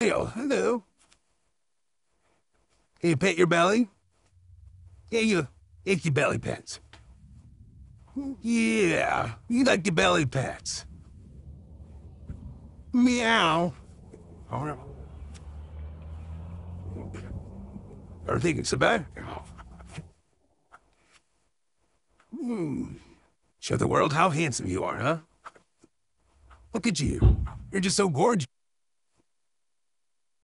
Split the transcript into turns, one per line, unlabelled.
Leo, hello. Can you pet your belly? Yeah, you itchy belly pets. Yeah, you like your belly pets. Meow. All right. Are thinking so bad? Hmm. Show the world how handsome you are, huh? Look at you. You're just so gorgeous.